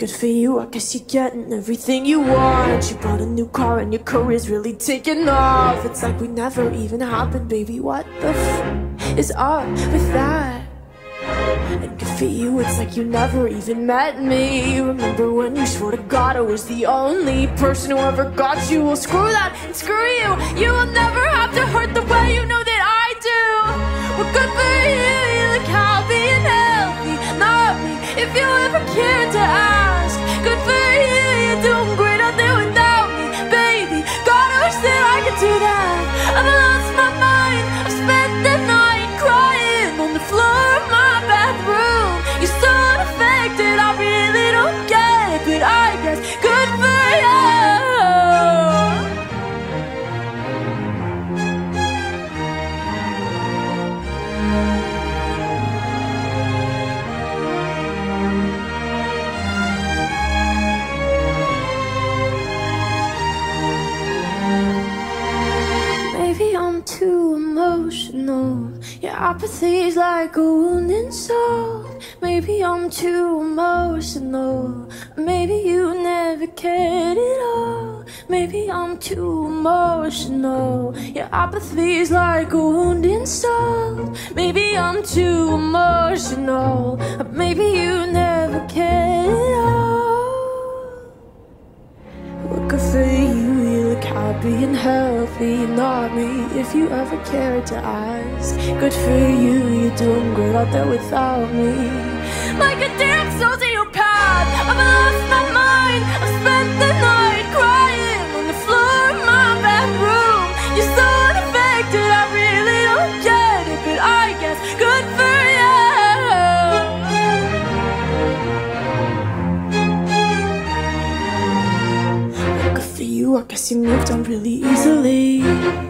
Good for you, I guess you're getting everything you want. You bought a new car and your career's really taking off. It's like we never even happened, baby. What the f is up with that? And good for you, it's like you never even met me. Remember when you swore to God I was the only person who ever got you? Well, screw that and screw you. You will never have to hurt the way you know that I do. Well, good for you, you look happy and healthy. Not me, if you ever cared to ask. Emotional. Your apathy's like a wounded soul. Maybe I'm too emotional. Maybe you never cared at all. Maybe I'm too emotional. Your apathy's like a wounded soul. Maybe I'm too emotional. Maybe you never cared and healthy. Not me, if you ever cared to ask. Good for you, you're doing great out there without me. Like a damn you, I guess you moved on really easily.